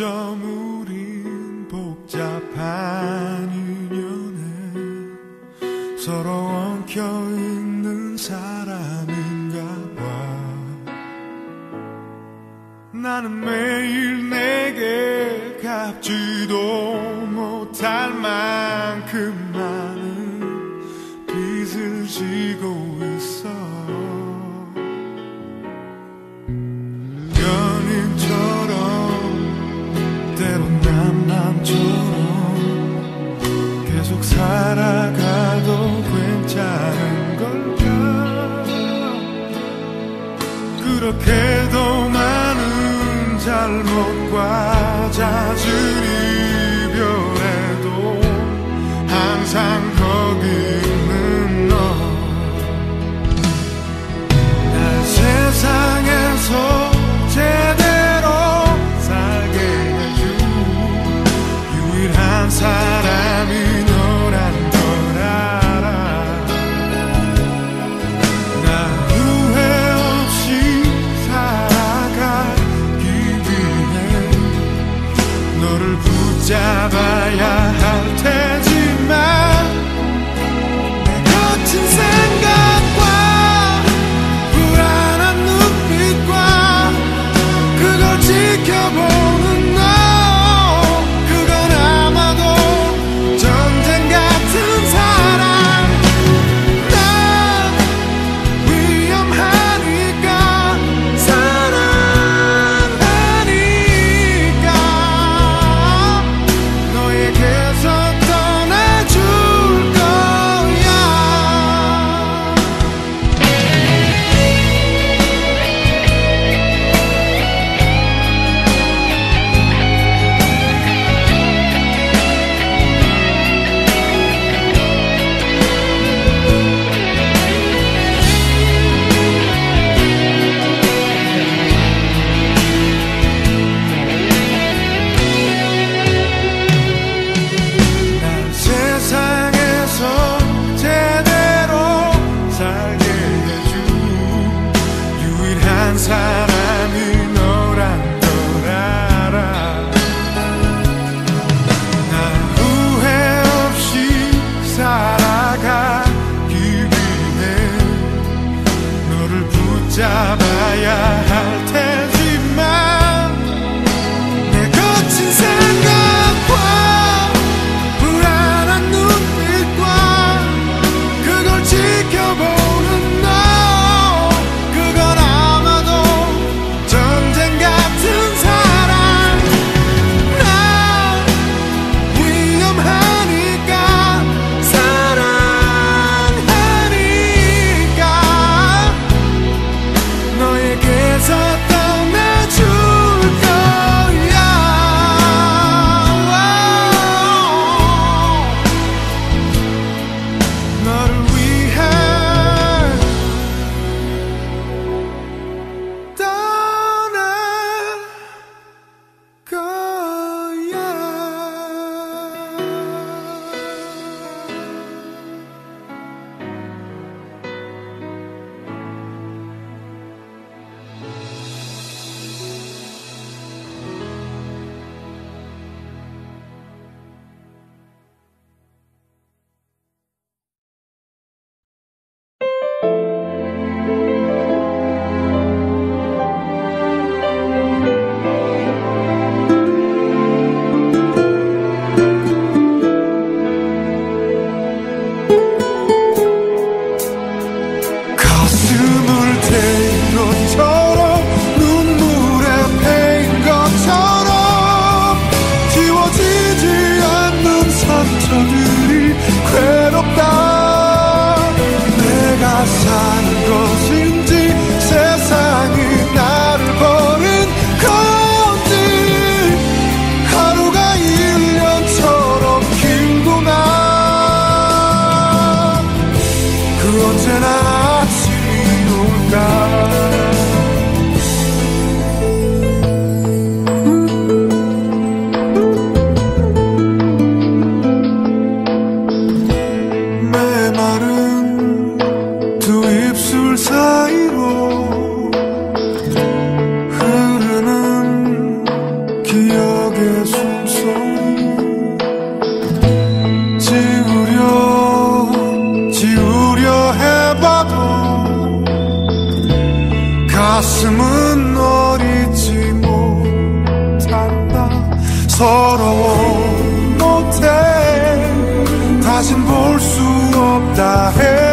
어 가슴은 어리지 못한다. 서러워 못해 다신 볼 수 없다. 해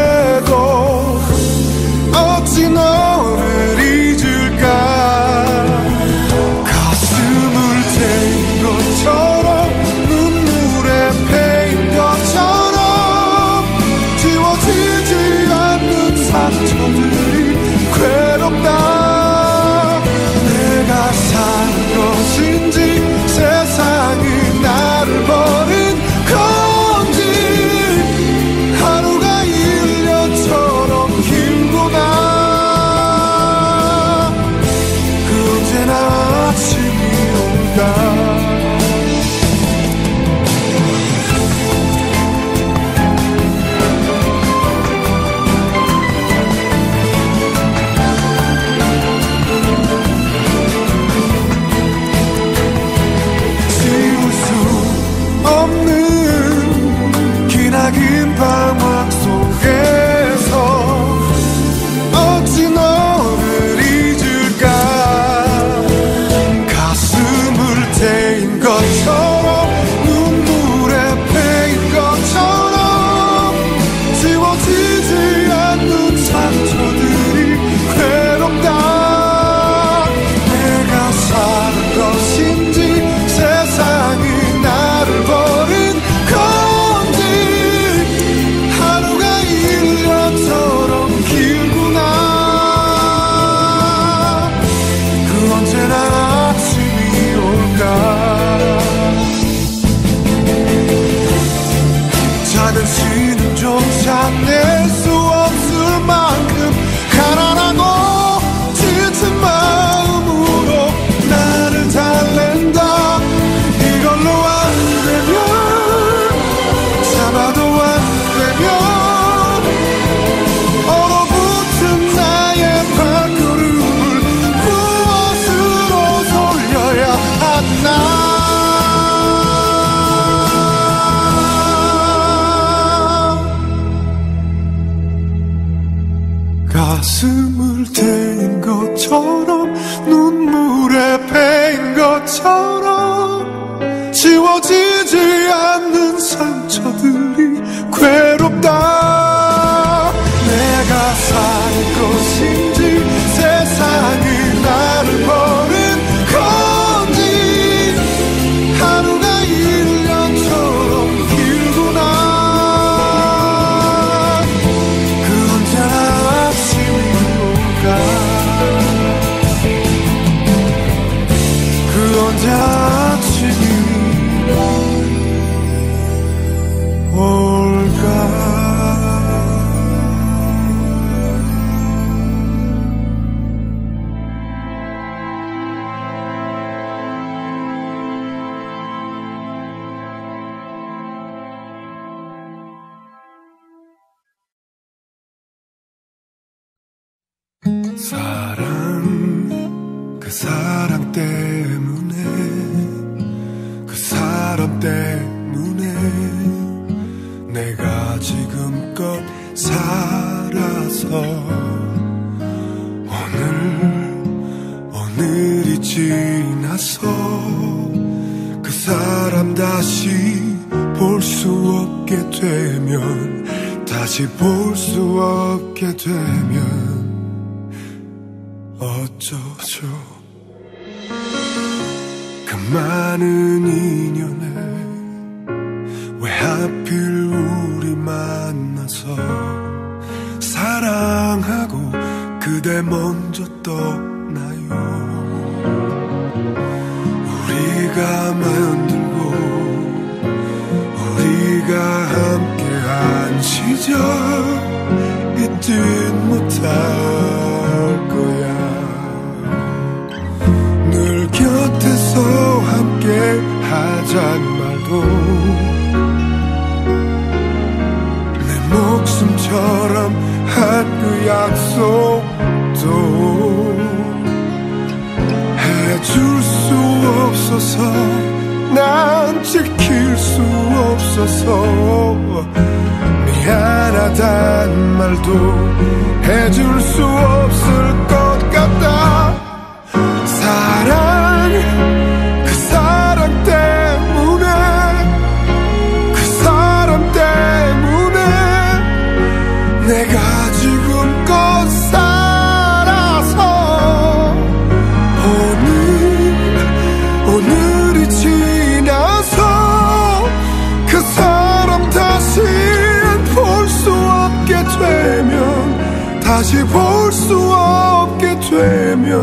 다시 볼 수 없게 되면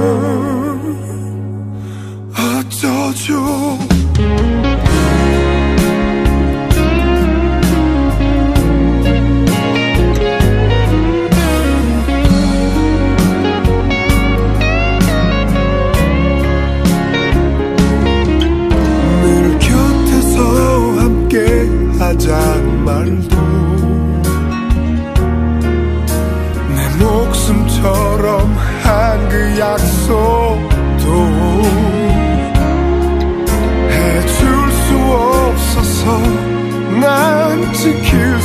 어쩌죠? execute.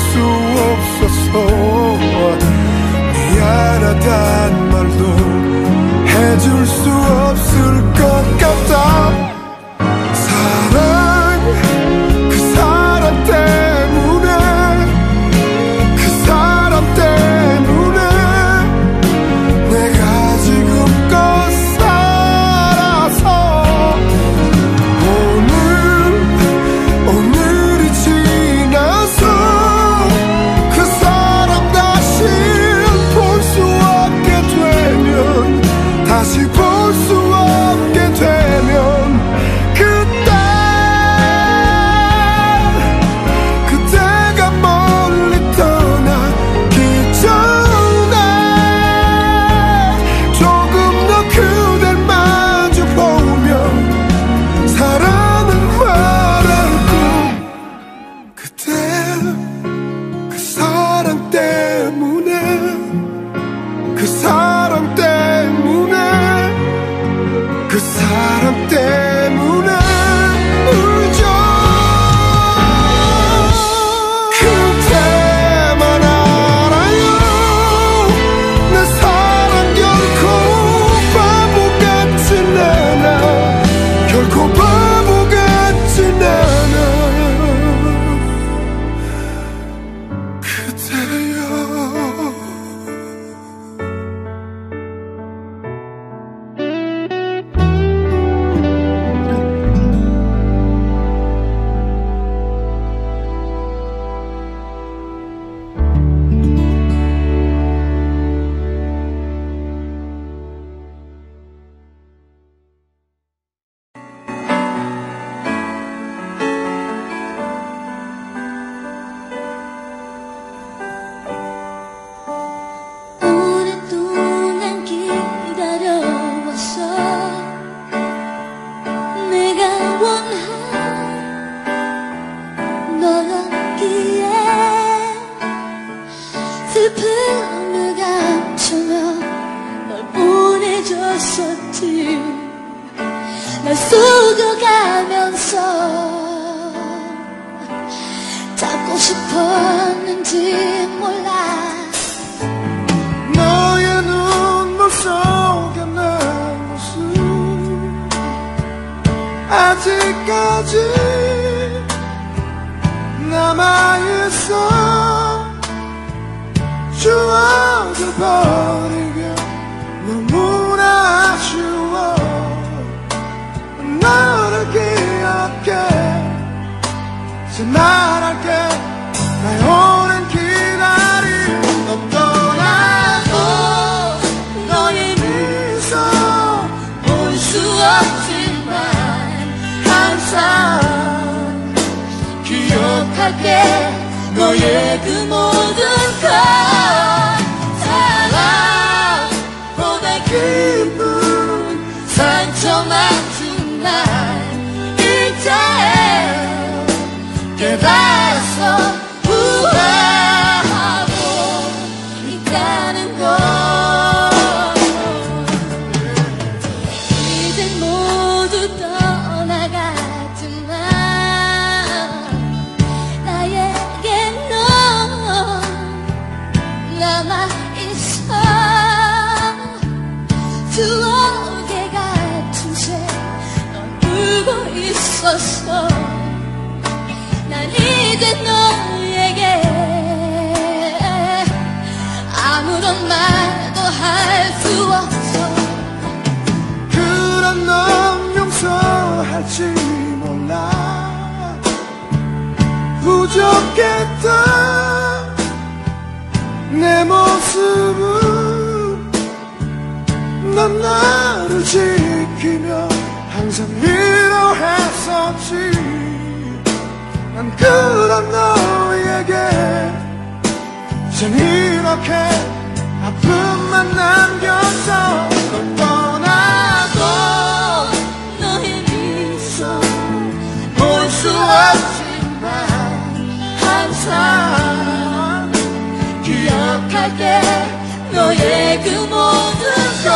그 모든 것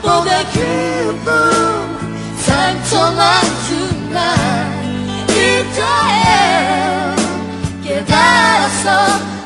사랑보다 기쁨 상처만 준날 이제 깨달았어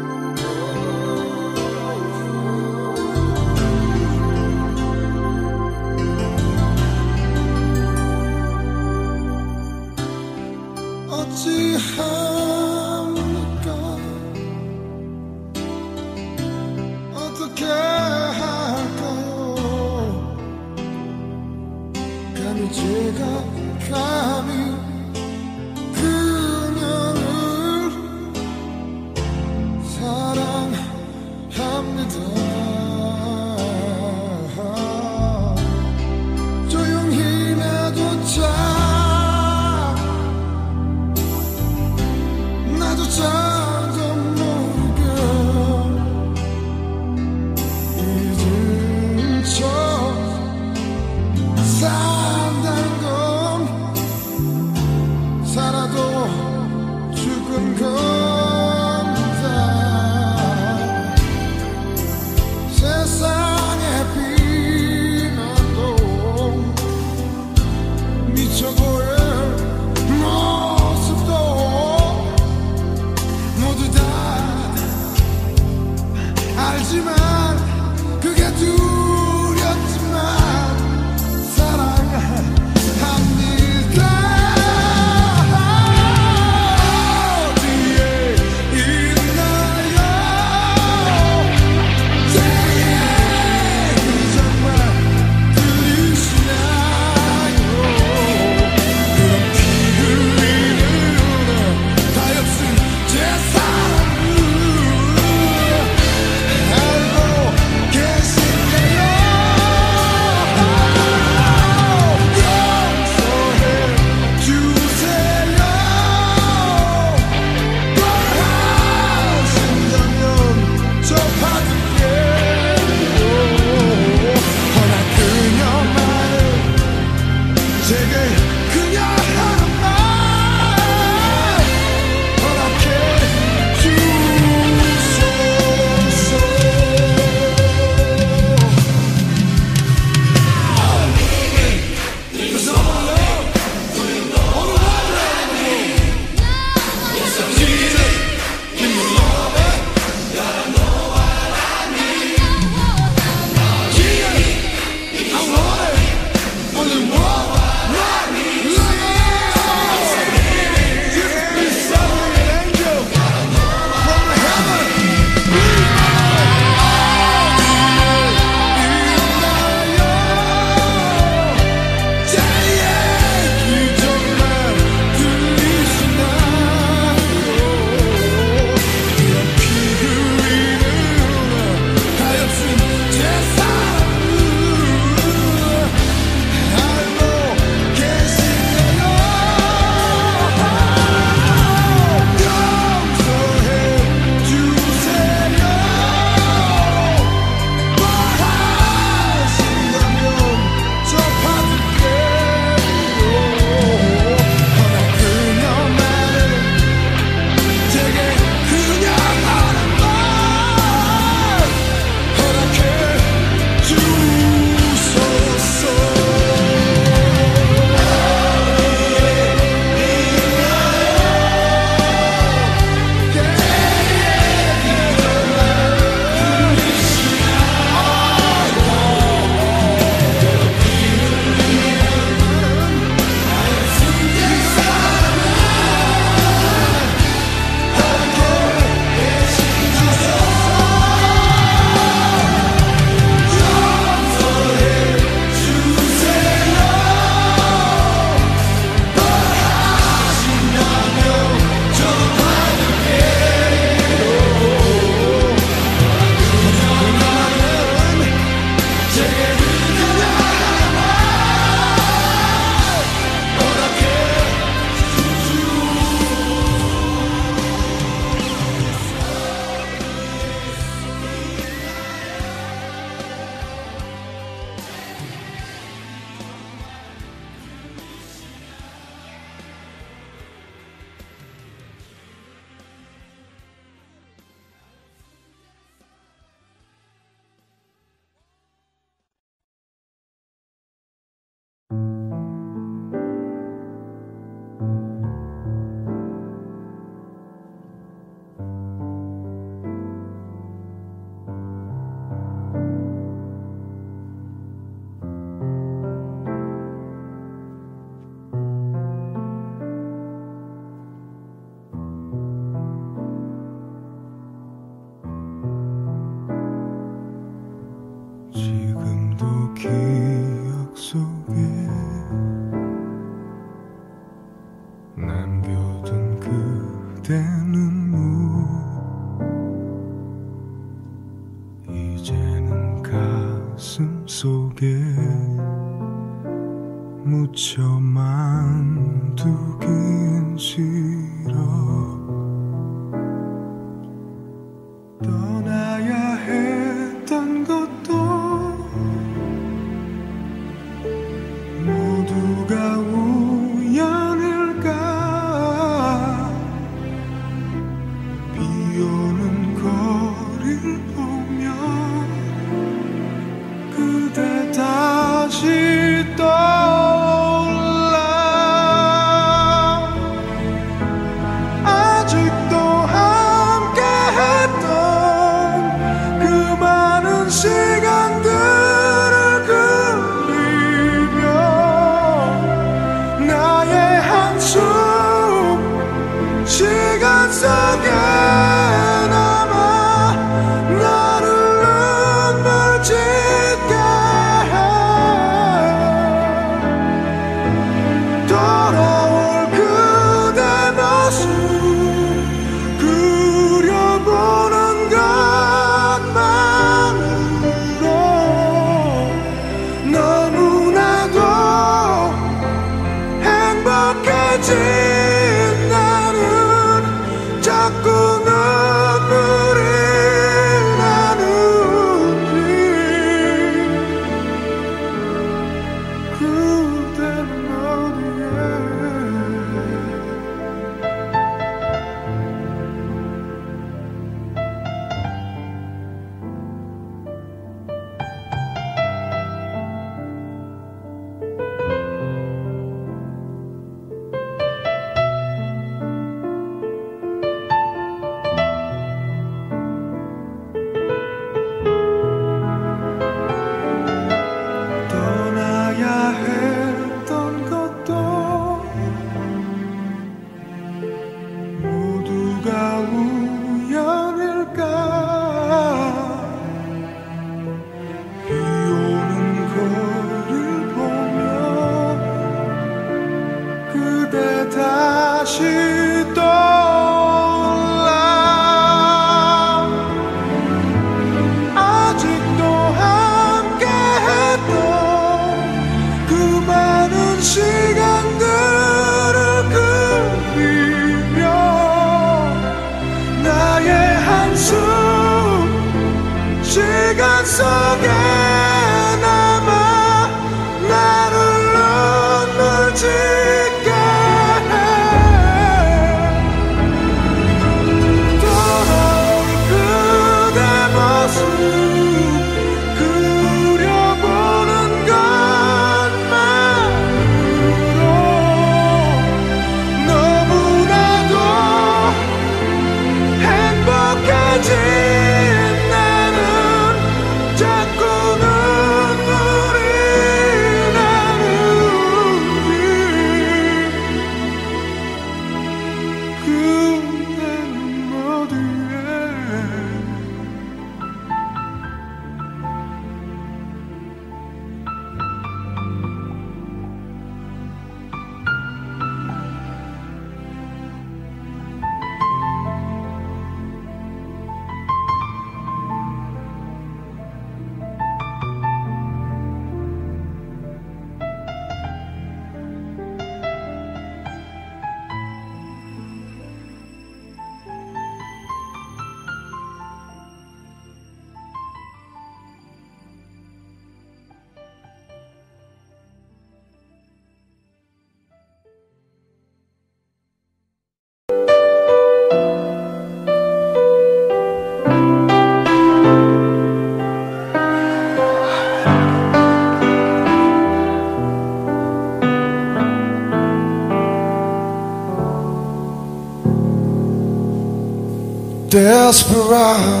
desperado,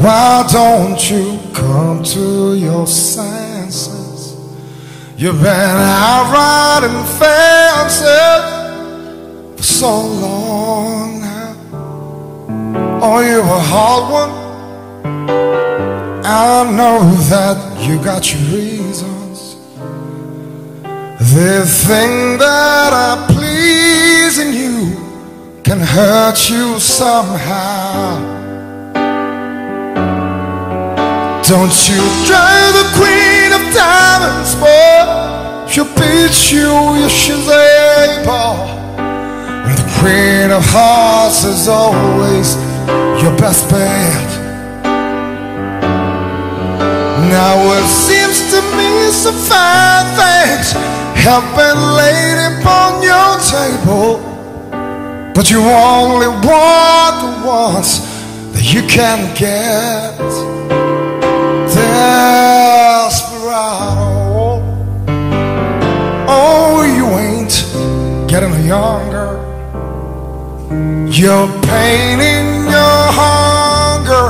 why don't you come to your senses? You've been out riding fences for so long now. Oh, you're a hard one. I know that you got your reasons. The thing that I please in you can hurt you somehow. Don't you try the queen of diamonds, boy. She'll beat you if she's able. And the queen of hearts is always your best bet. Now it seems to me some fine things have been laid upon your table but you only want the ones that you can get. Desperado, oh, you ain't getting younger. You're painting your hunger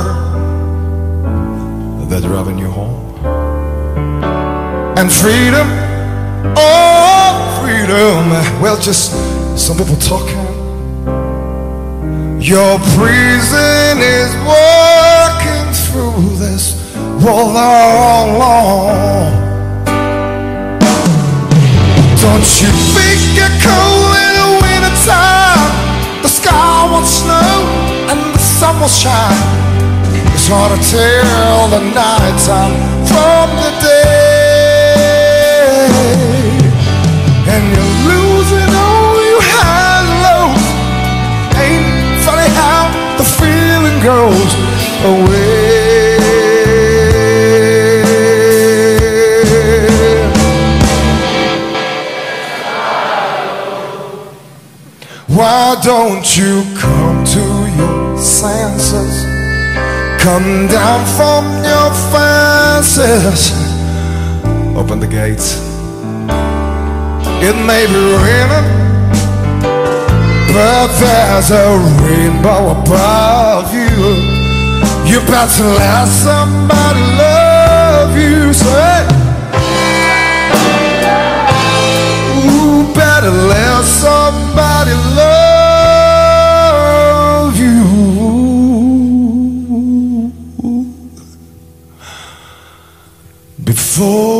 they're driving you home. And freedom, oh, freedom, well, just some people talking. Your prison is working through this world all along. Don't you think you're cold in the wintertime? The sky won't snow and the sun will shine. It's hard to tell the night time from the day. Goes away. Why don't you come to your senses? Come down from your fences. Open the gates. It may be raining, but there's a rainbow above you. You better let somebody love you. Ooh, better let somebody love you. Before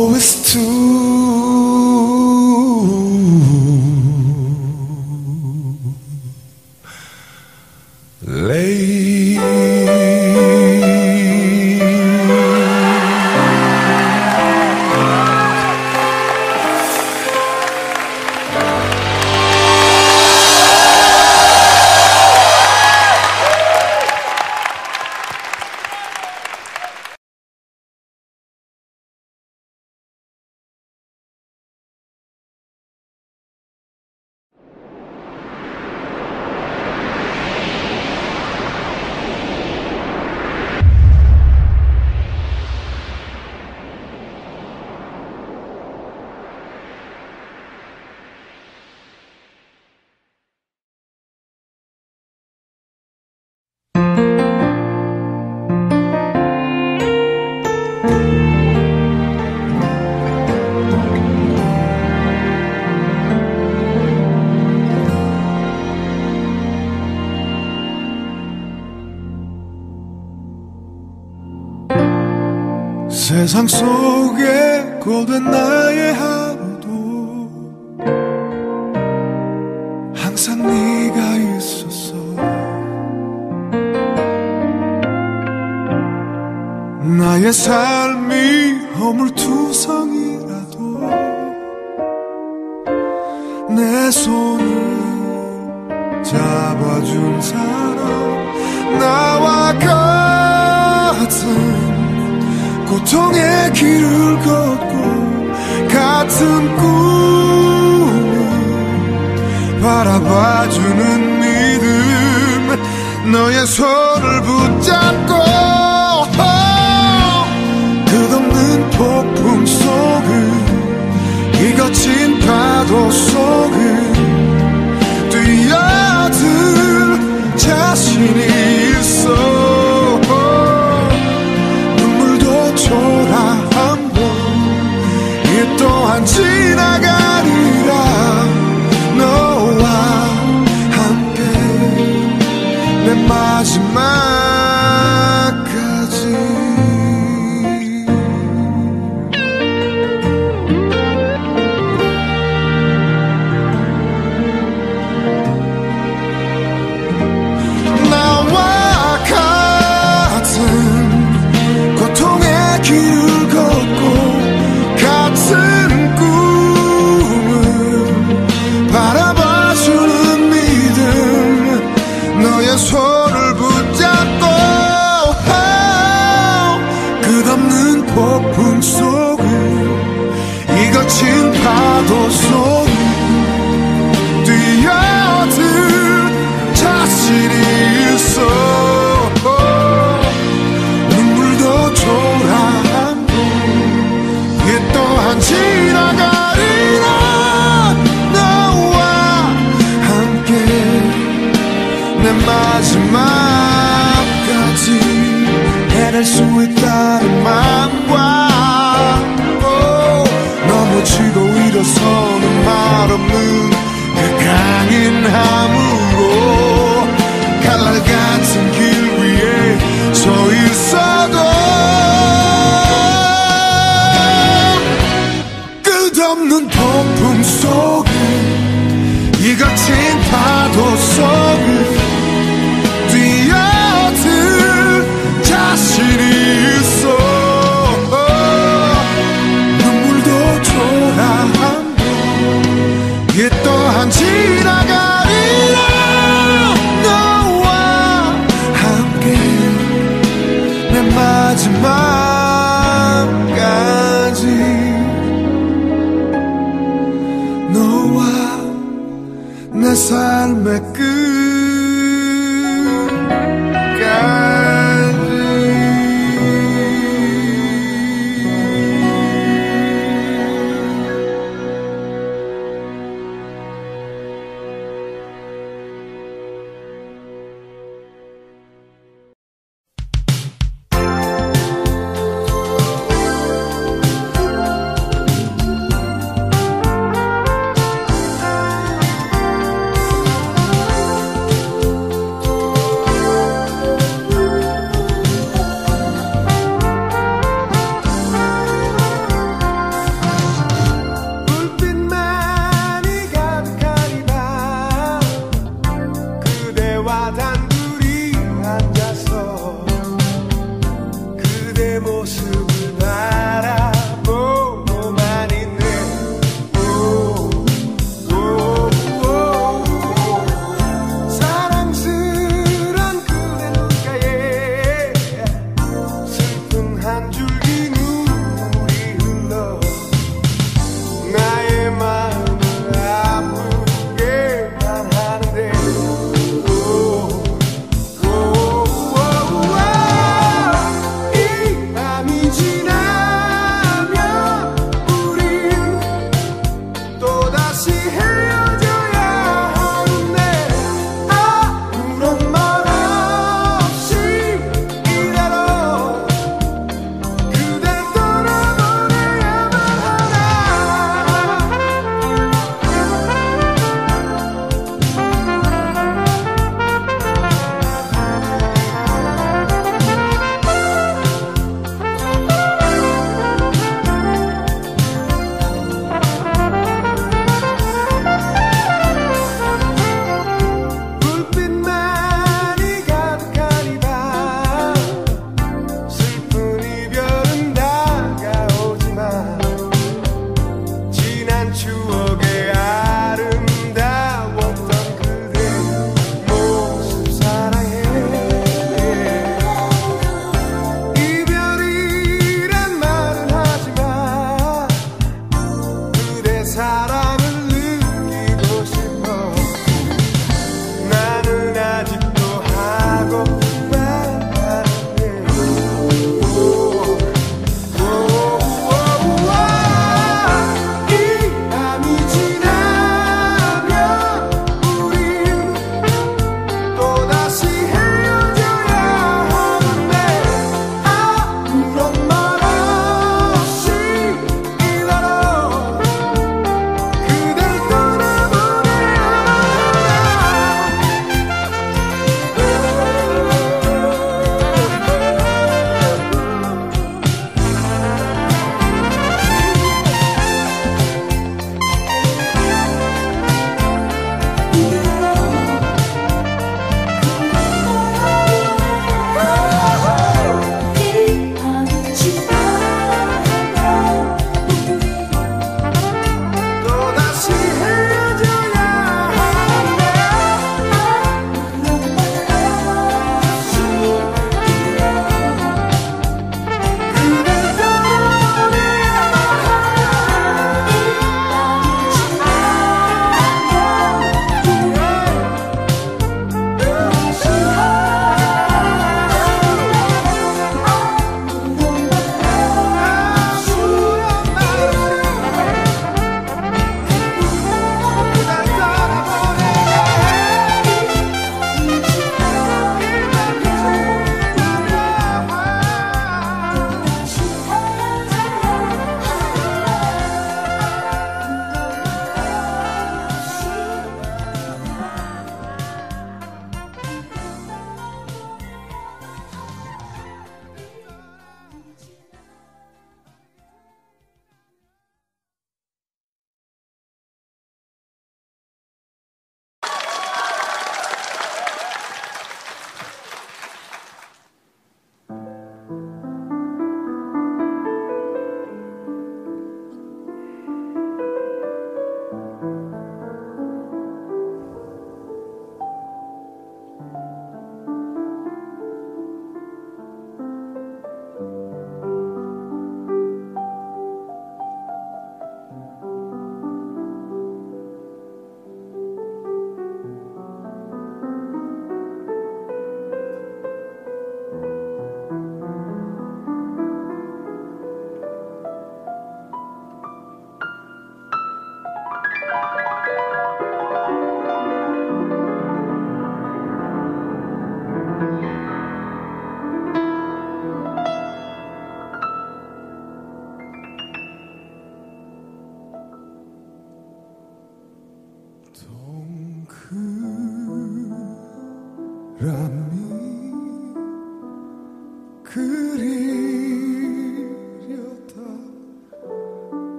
세상 속에 고된 나의 하루도 항상 네가 있었어. 나의 삶이 허물투성이라도 내 손을 잡아준 사람 나와 같은 고통의 길을 걷고 같은 꿈을 바라봐주는 믿음 너의 손을 붙잡고 끝없는 폭풍 속을 이 거친 파도 속을 뛰어들 자신이 있어 지나가리라 해낼 수 있다는 마음과 oh, 넘어지고 일어서. besarme que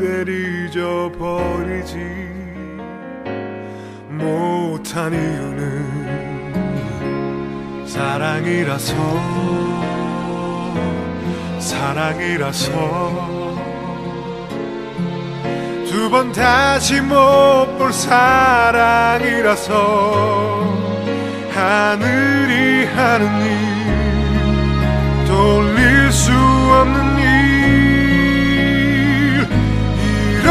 그댈 잊어버리지 못한 이유는 사랑이라서 사랑이라서. 두 번 다시 못 볼 사랑이라서 하늘이 하는 일 돌릴 수 없는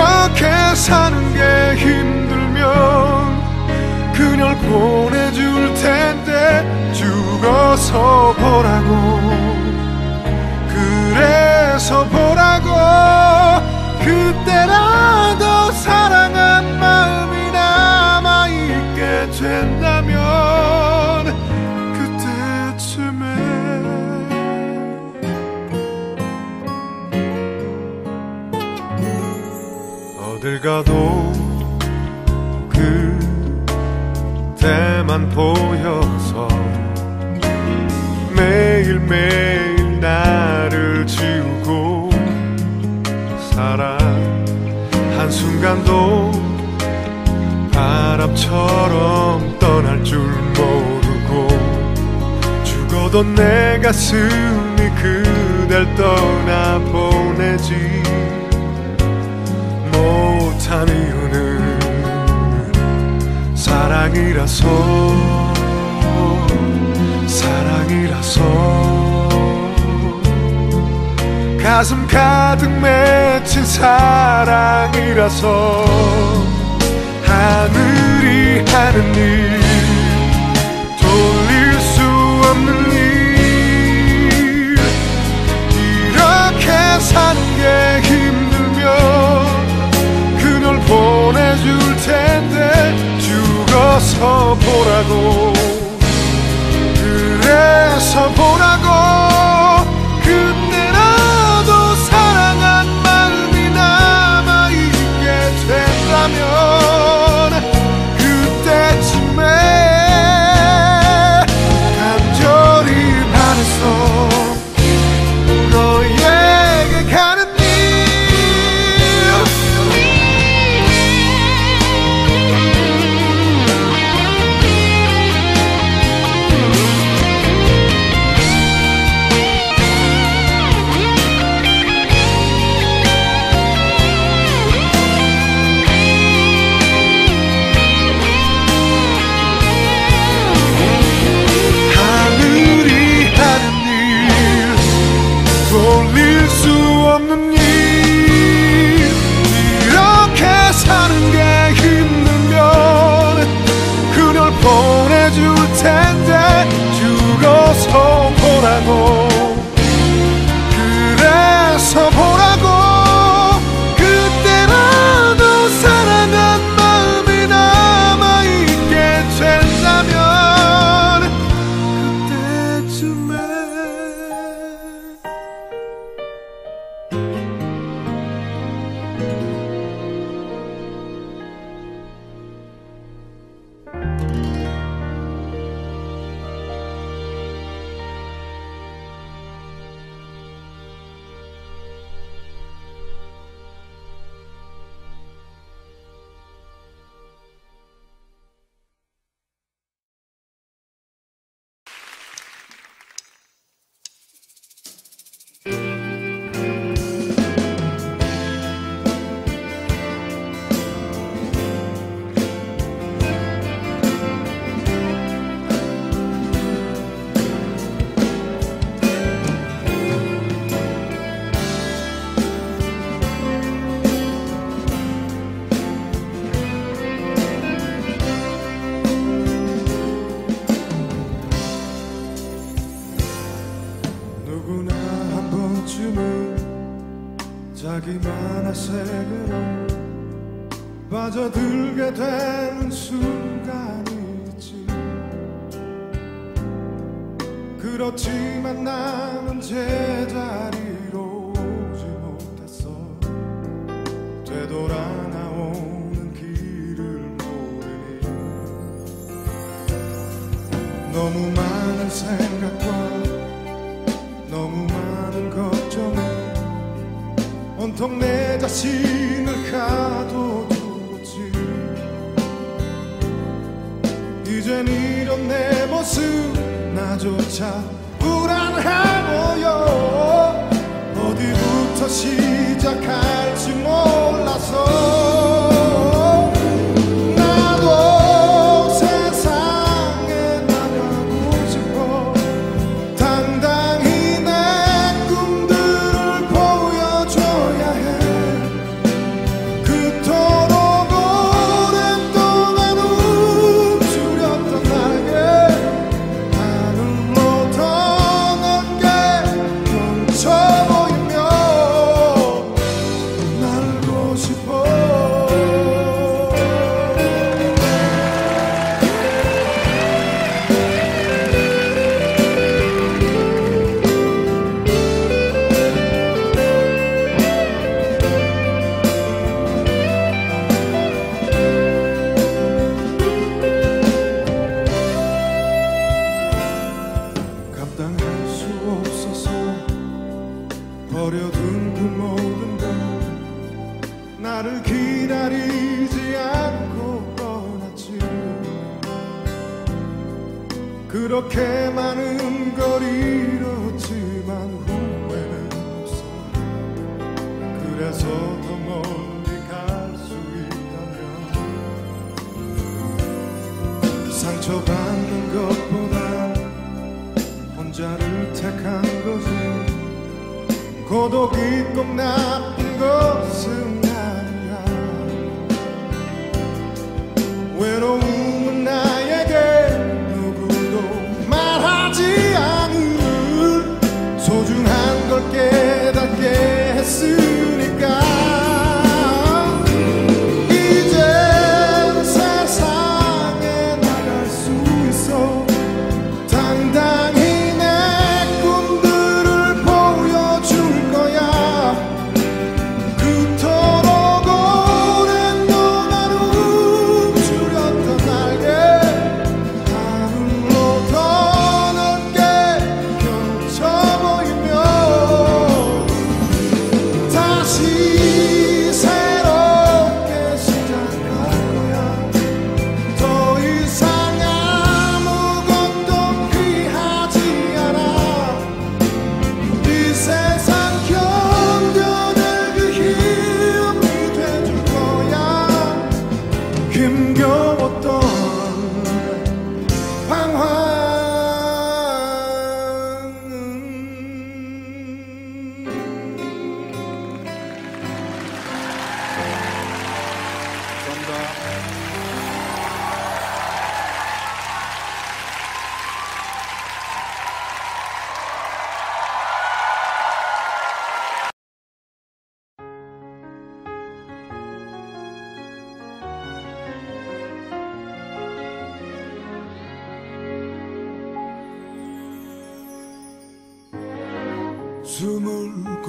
이렇게 사는 게 힘들면 그녀를 보내줄 텐데 죽어서 보라고. 그래서 보라고. 그때라도 사랑한 마음이 남아있게 된다면 가도 그때만 보여서 매일매일 나를 지우고 살아. 한순간도 바람처럼 떠날 줄 모르고 죽어도 내 가슴이 그댈 떠나보내지 못한 이유는 사랑이라서. 사랑이라서. 가슴 가득 맺힌 사랑이라서. 하늘이 하는 일 돌릴 수 없는 일. 이렇게 사는 게 그널 보내줄 텐데 죽어서 보라고. 그래서 보라고. 그때라도 사랑한 마음이 남아있게 된다면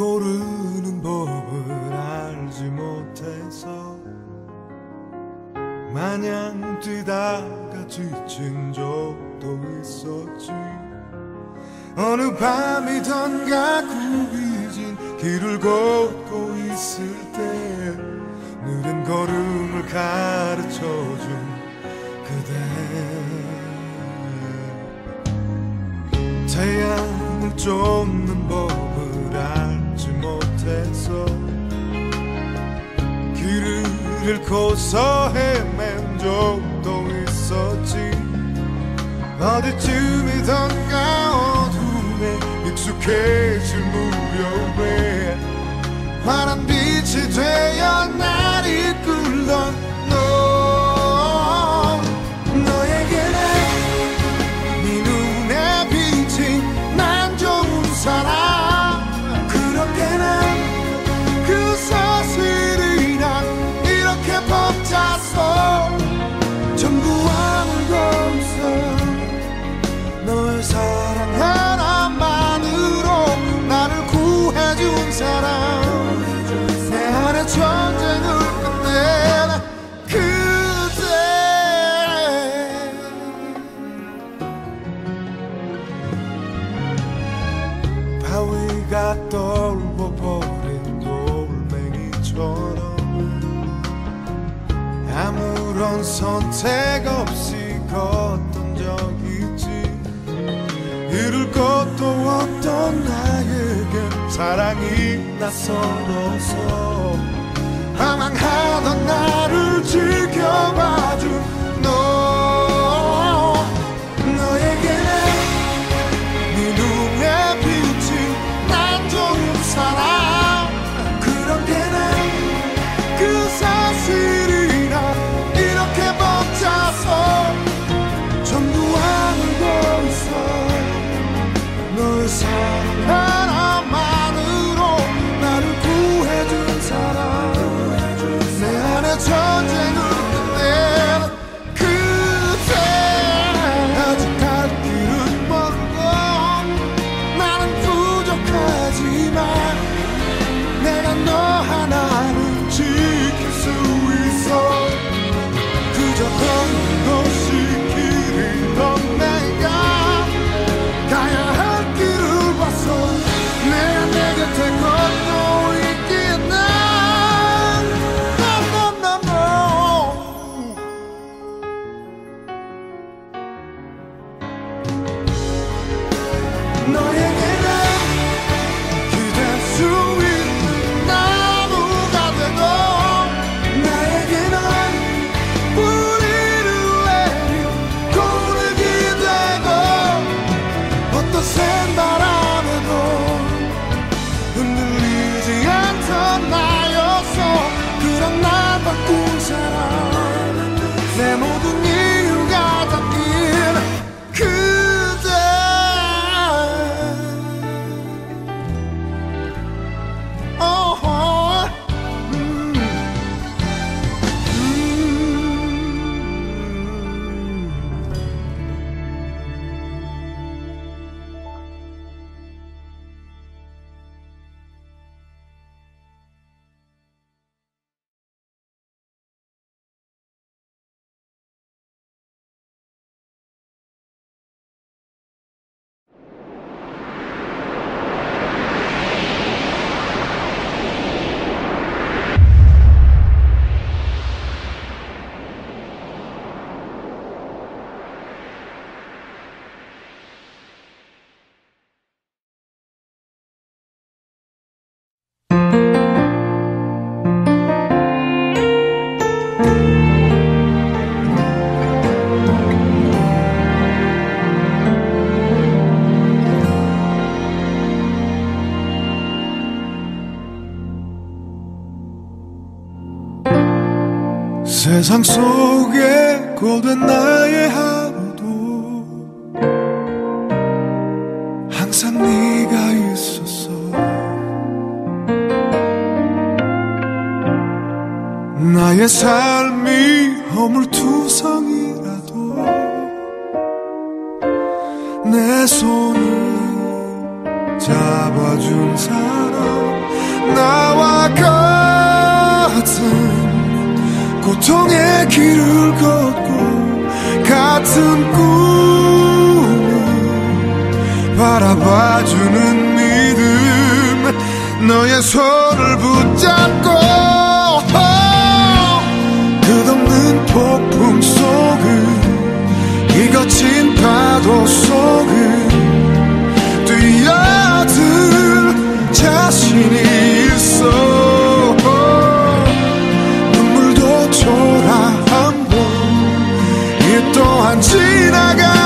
고르는 법을 알지 못해서 마냥 뛰다가 지친 적도 있었지. 어느 밤이던가 구 세상 속에 고된 나의 하루도 항상 네가 있었어. 나의 삶이 허물투성이라도 내 손을 잡아준 사람. 고통의 길을 걷고 같은 꿈을 바라봐주는 믿음. 너의 손을 붙잡고 끝없는 폭풍 속을 이 거친 파도 속을 뛰어들 자신이 있어. 난 지나가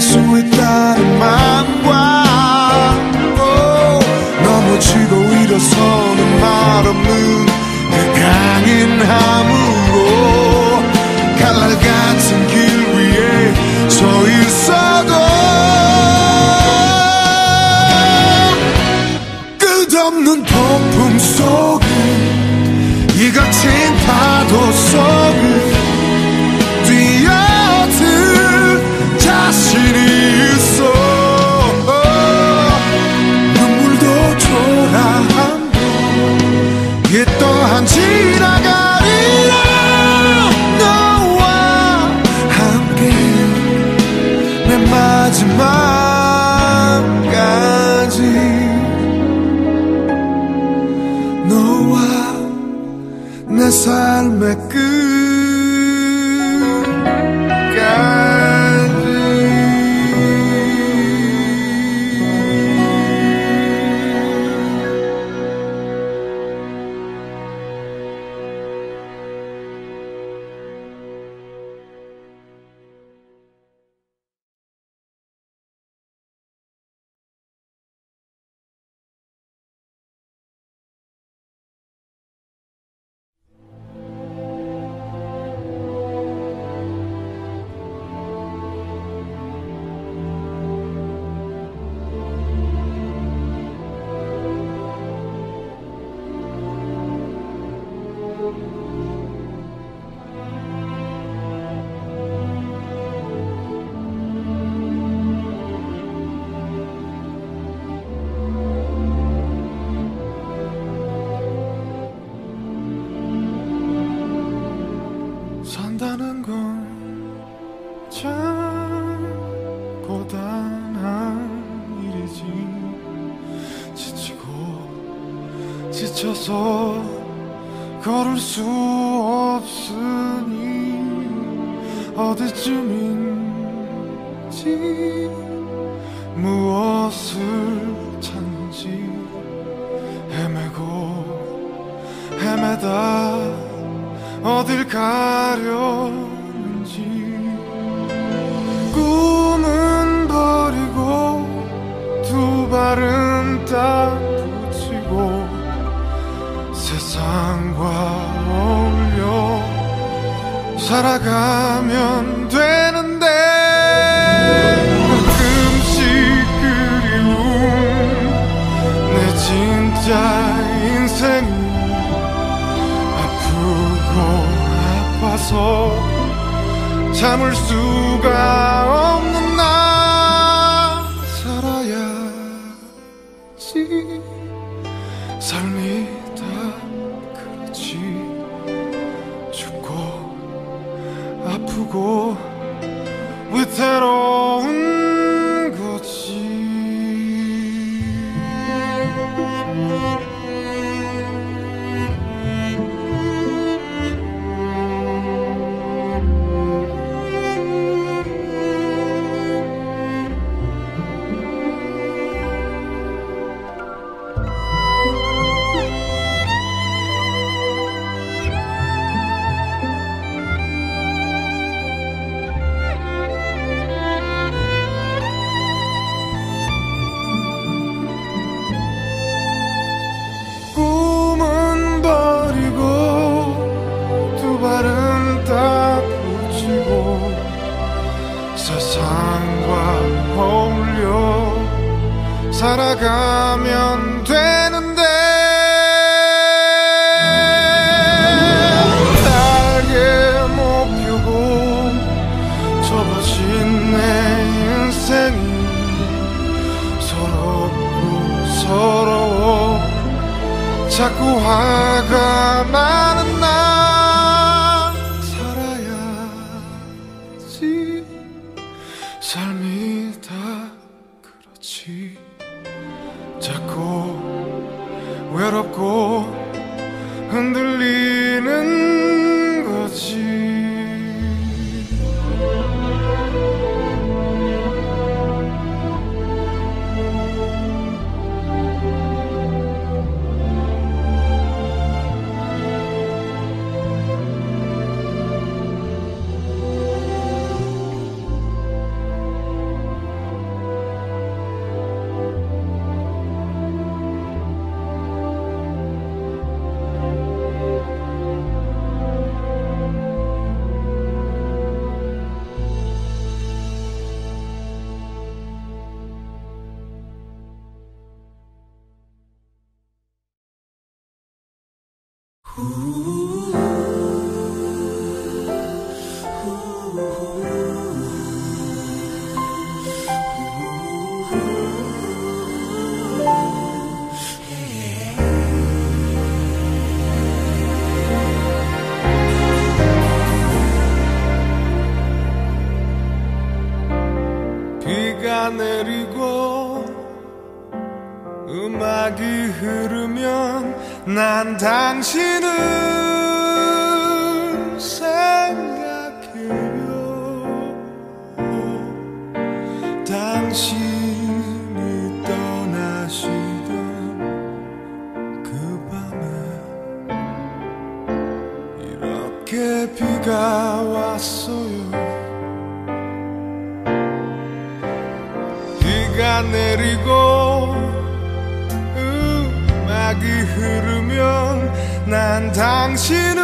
해낼 삶 당신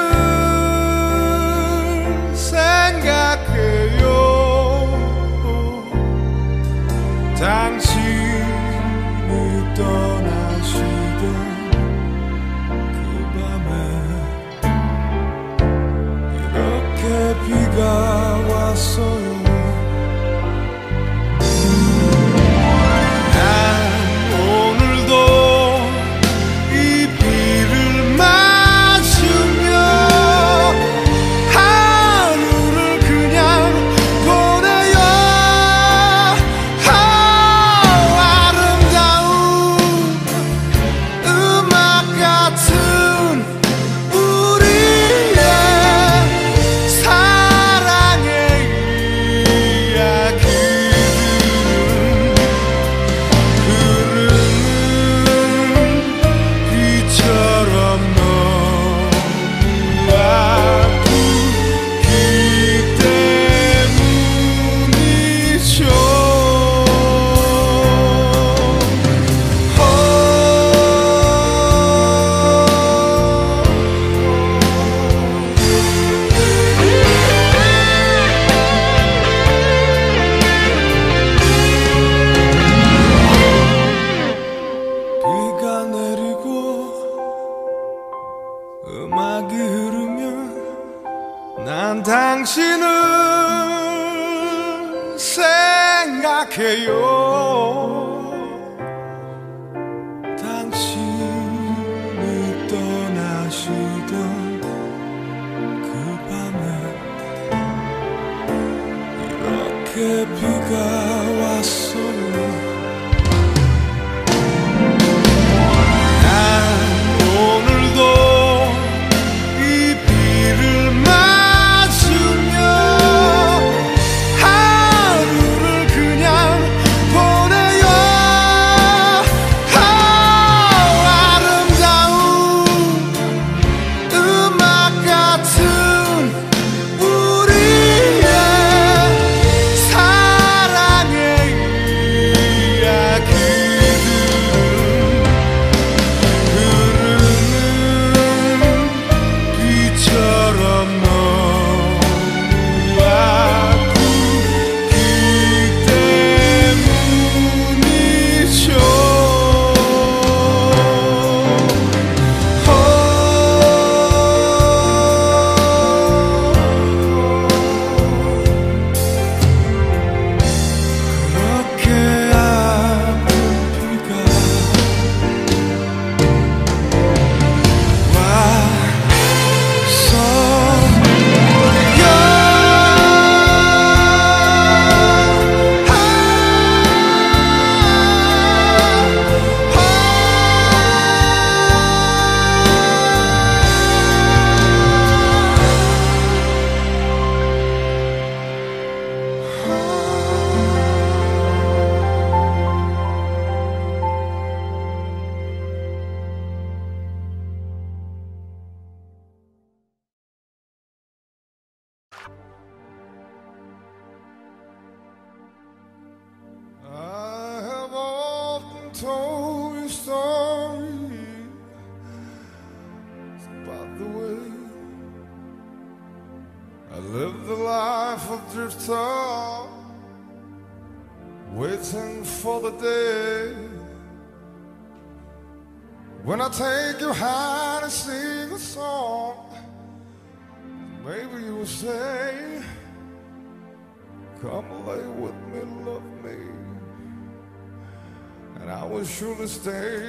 stay.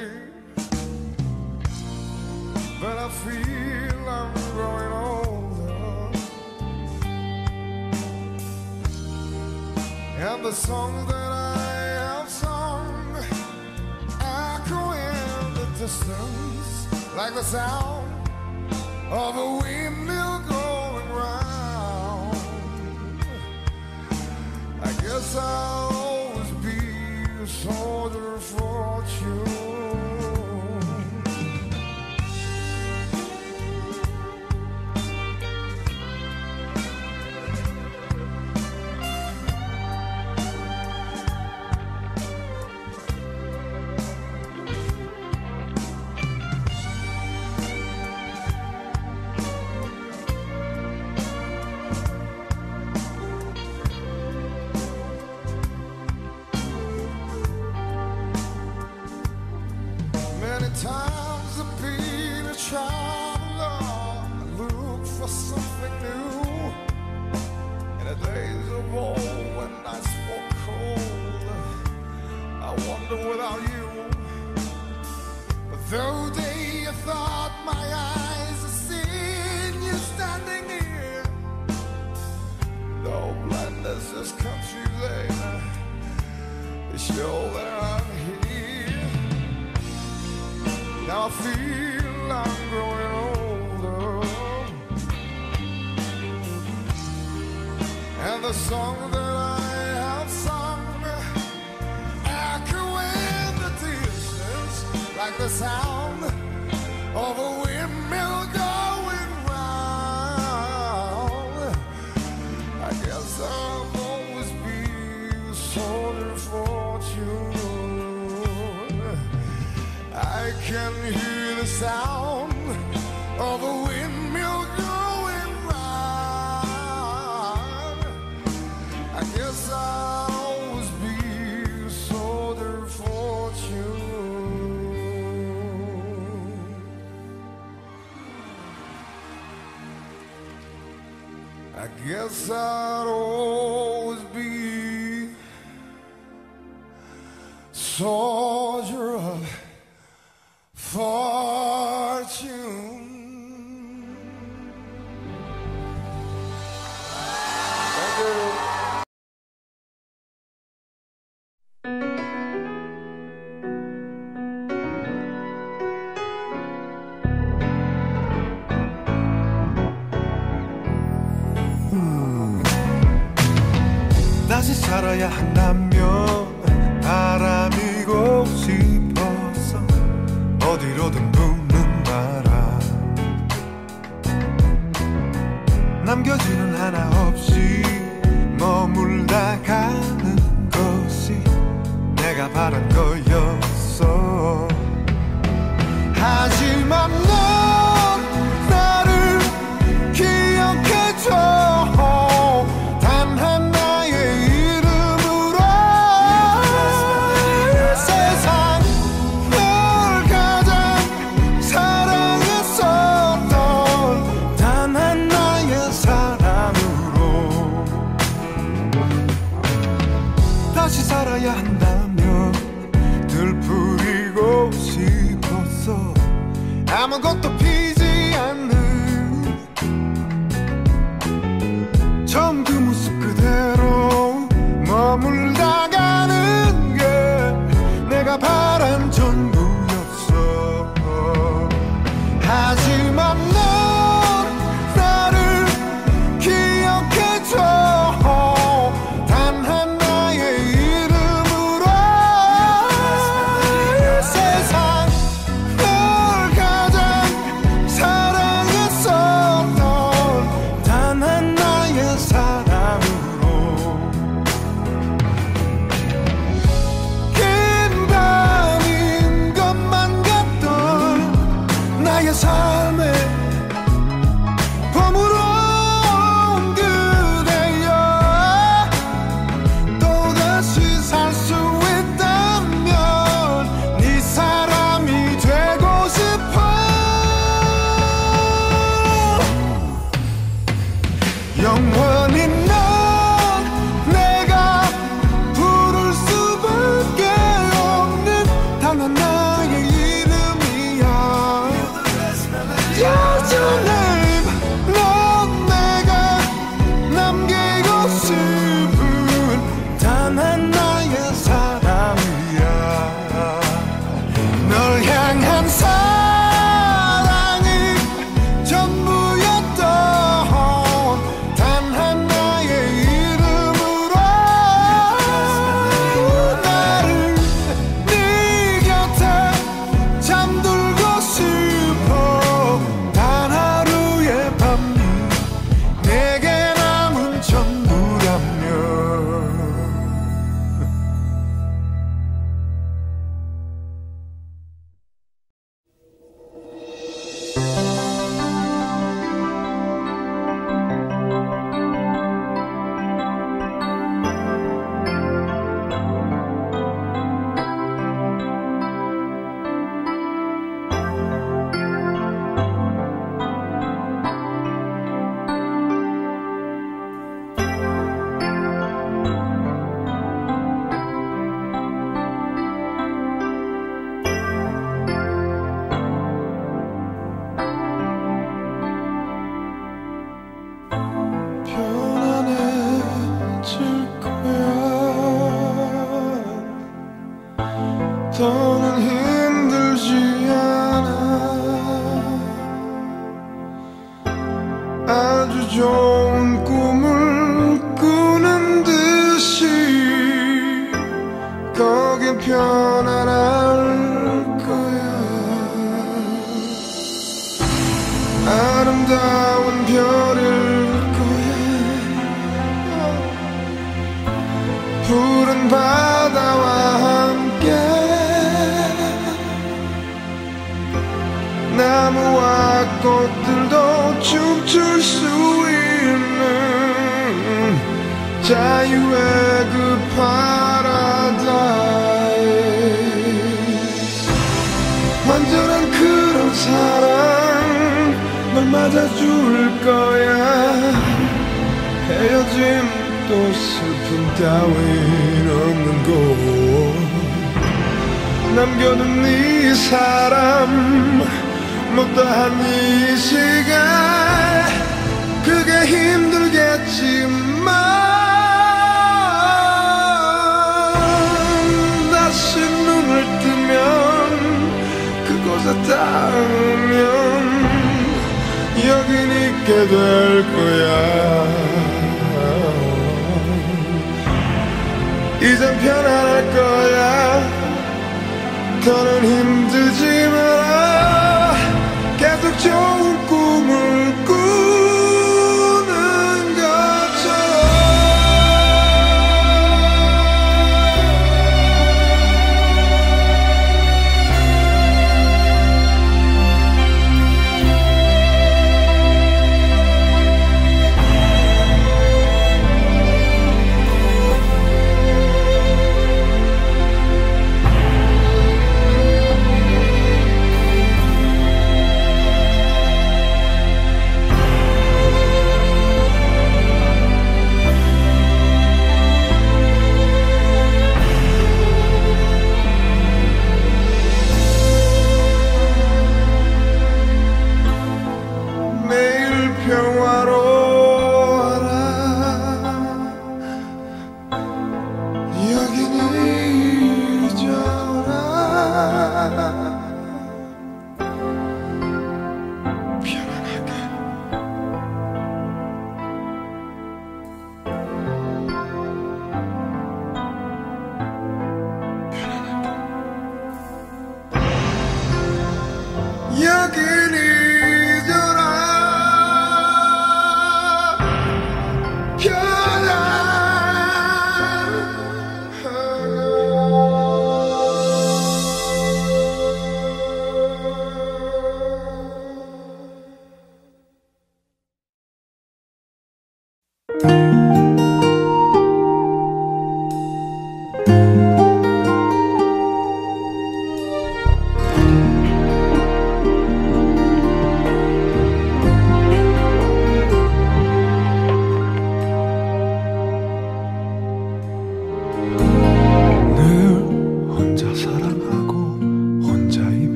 feel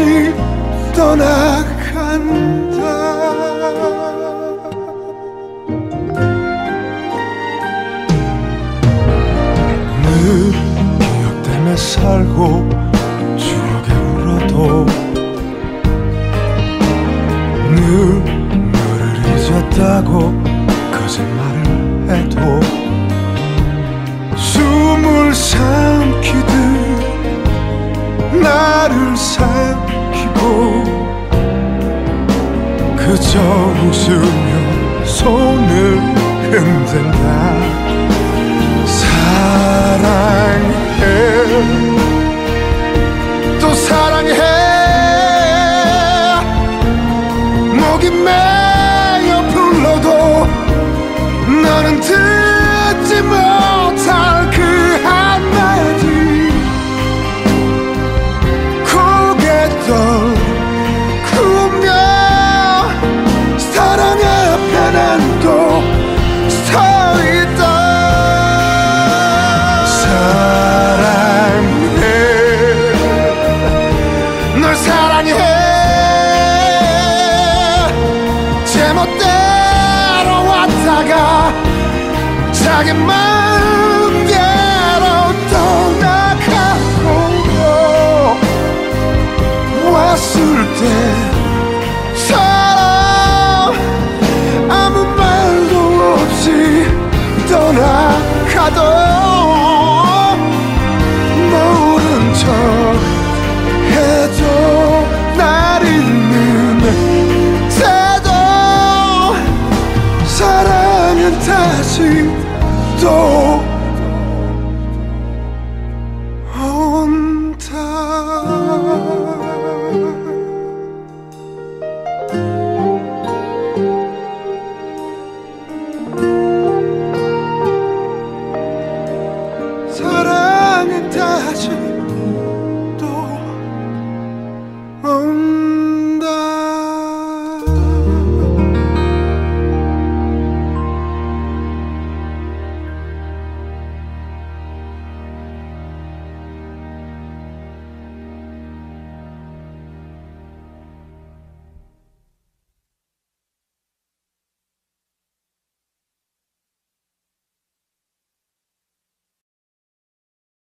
없이 떠나간다. 늘 기억 때문에 살고 추억에 울어도 늘 너를 잊었다고 거짓말을 해도 숨을 삼키듯 나를 삼 키고 그저 웃으며 손을 흔든다. 사랑해. 또 사랑해. 목이 메어 불러도 너는 듣